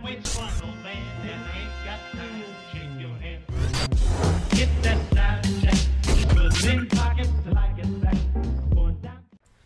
Which one, old man, that ain't got time?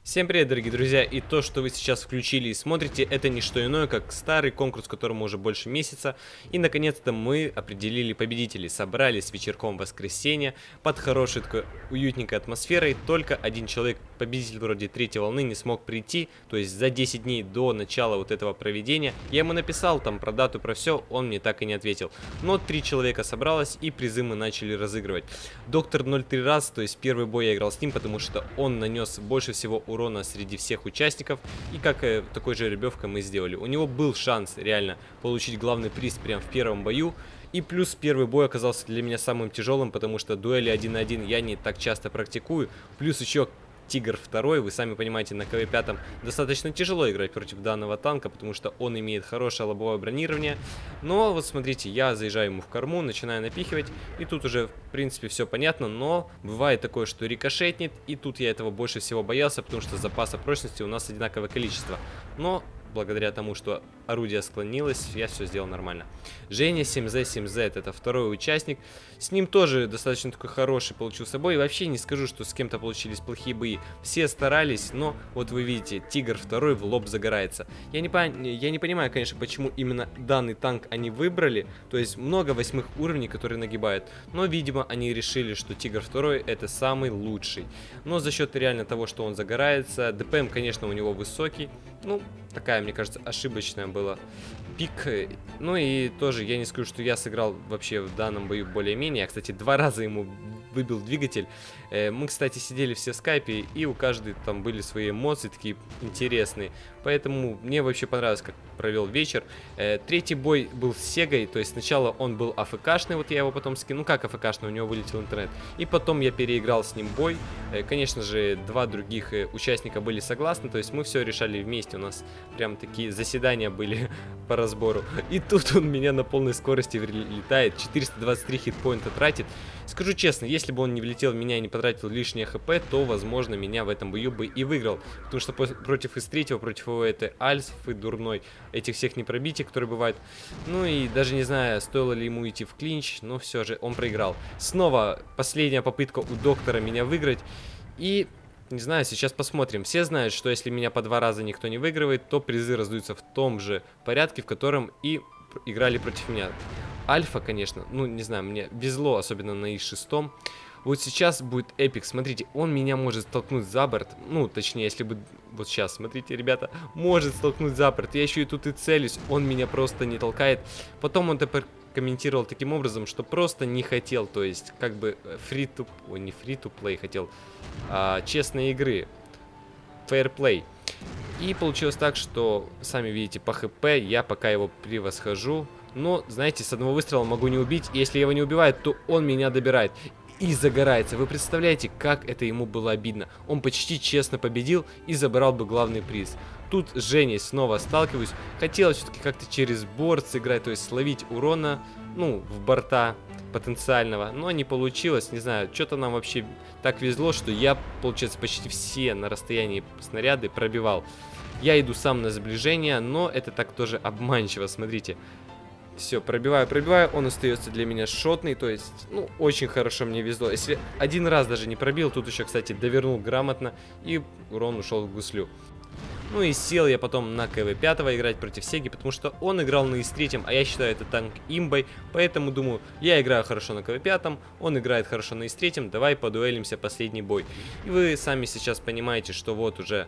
Всем привет, дорогие друзья, и то, что вы сейчас включили и смотрите, это не что иное, как старый конкурс, которому уже больше месяца, и наконец-то мы определили победителей, собрались вечерком в воскресенье, под хорошей такой уютненькой атмосферой, только один человек, победитель вроде третьей волны, не смог прийти, то есть за 10 дней до начала вот этого проведения, я ему написал там про дату, про все, он мне так и не ответил, но три человека собралось, и призы мы начали разыгрывать. Доктор 03 раз, то есть первый бой я играл с ним, потому что он нанес больше всего урона среди всех участников. И как э, такой же жеребьевкой мы сделали. У него был шанс реально получить главный приз прямо в первом бою. И плюс первый бой оказался для меня самым тяжелым, потому что дуэли 1 на 1 я не так часто практикую. Плюс еще Тигр второй, вы сами понимаете, на КВ-5 достаточно тяжело играть против данного танка, потому что он имеет хорошее лобовое бронирование. Но вот смотрите, я заезжаю ему в корму, начинаю напихивать, и тут уже, в принципе, все понятно, но бывает такое, что рикошетнет, и тут я этого больше всего боялся, потому что запаса прочности у нас одинаковое количество. Но благодаря тому, что орудие склонилось, я все сделал нормально. Женя 7Z7Z, это второй участник. С ним тоже достаточно такой хороший получился бой. Вообще не скажу, что с кем-то получились плохие бои. Все старались, но вот вы видите, Тигр второй в лоб загорается. Я не, пон... я не понимаю, конечно, почему именно данный танк они выбрали. То есть много восьмых уровней, которые нагибают. Но, видимо, они решили, что Тигр второй это самый лучший. Но за счет реально того, что он загорается, ДПМ, конечно, у него высокий. Ну, такая, мне кажется, ошибочная была пик. Ну и тоже, я не скажу, что я сыграл вообще в данном бою более-менее. Я, кстати, два раза ему выбил двигатель. Э, Мы, кстати, сидели все в скайпе, и у каждой там были свои эмоции такие интересные. Поэтому мне вообще понравилось, как провел вечер. Э, Третий бой был с Сегой, то есть сначала он был АФКшный, вот я его потом скинул. Ну как АФКшный, у него вылетел интернет. И потом я переиграл с ним бой. Э, Конечно же, два других участника были согласны, то есть мы все решали вместе. У нас прям такие заседания были по разбору. И тут он меня на полной скорости летает, 423 хитпоинта тратит. Скажу честно, если бы он не влетел в меня и не потратил лишнее хп, то, возможно, меня в этом бою бы и выиграл. Потому что против из третьего, против его это Альсфы дурной, этих всех не пробитий, которые бывают. Ну и даже не знаю, стоило ли ему идти в клинч, но все же он проиграл. Снова последняя попытка у доктора меня выиграть. И не знаю, сейчас посмотрим. Все знают, что если меня по два раза никто не выигрывает, то призы раздаются в том же порядке, в котором и играли против меня. Альфа, конечно, ну не знаю, мне везло, особенно на И6. Вот сейчас будет эпик, смотрите, он меня может столкнуть за борт, ну, точнее, если бы, вот сейчас, смотрите, ребята, может столкнуть за борт, я еще и тут и целюсь, он меня просто не толкает. Потом он теперь комментировал таким образом, что просто не хотел, то есть, как бы, free to, ой, не free to play хотел, а, честной игры, fair play. И получилось так, что, сами видите, по хп я пока его превосхожу, но, знаете, с одного выстрела могу не убить. Если его не убивает, то он меня добирает. И загорается. Вы представляете, как это ему было обидно. Он почти честно победил и забрал бы главный приз. Тут с Женей снова сталкиваюсь. Хотелось все-таки как-то через борт сыграть, то есть словить урона, ну, в борта потенциального, но не получилось, не знаю, что-то нам вообще так везло, что я, получается, почти все на расстоянии снаряды пробивал. Я иду сам на сближение, но это так тоже обманчиво, смотрите. Все, пробиваю, пробиваю, он остается для меня шотный, то есть, ну, очень хорошо мне везло. Если один раз даже не пробил, тут еще, кстати, довернул грамотно, и урон ушел в гуслю. Ну и сел я потом на КВ-5 играть против Сеги, потому что он играл на ИС-3, а я считаю это танк имбой, поэтому думаю, я играю хорошо на КВ-5, он играет хорошо на ИС-3, давай подуэлимся последний бой. И вы сами сейчас понимаете, что вот уже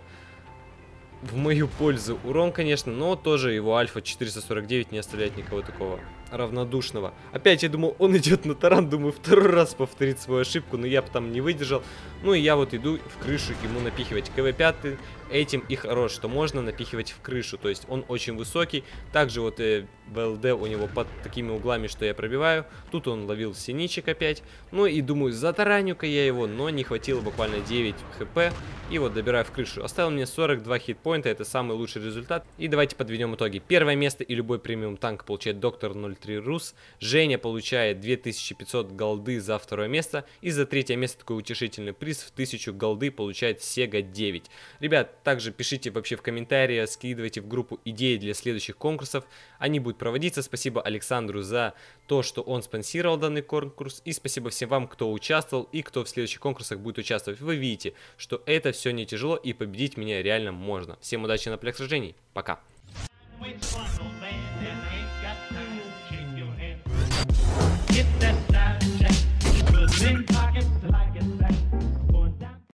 в мою пользу урон, конечно, но тоже его альфа 449 не оставляет никого такого равнодушного. Опять я думал, он идет на таран, думаю, второй раз повторить свою ошибку, но я бы там не выдержал. Ну и я вот иду в крышу ему напихивать. КВ-5 этим и хорош, что можно напихивать в крышу, то есть он очень высокий. Также вот э, ВЛД у него под такими углами, что я пробиваю. Тут он ловил синичек опять. Ну и думаю, затараню-ка я его, но не хватило буквально 9 хп. И вот добираю в крышу. Оставил мне 42 хитпоинта поинта, это самый лучший результат. И давайте подведем итоги. Первое место и любой премиум танк получает Доктор 03 Рус. Женя получает 2500 голды за второе место. И за третье место такой утешительный приз в 1000 голды получает Sega 9. Ребят, также пишите вообще в комментариях, скидывайте в группу идеи для следующих конкурсов. Они будут проводиться. Спасибо Александру за то, что он спонсировал данный конкурс. И спасибо всем вам, кто участвовал и кто в следующих конкурсах будет участвовать. Вы видите, что это все не тяжело и победить меня реально можно. Всем удачи на полях сражений. Пока. get that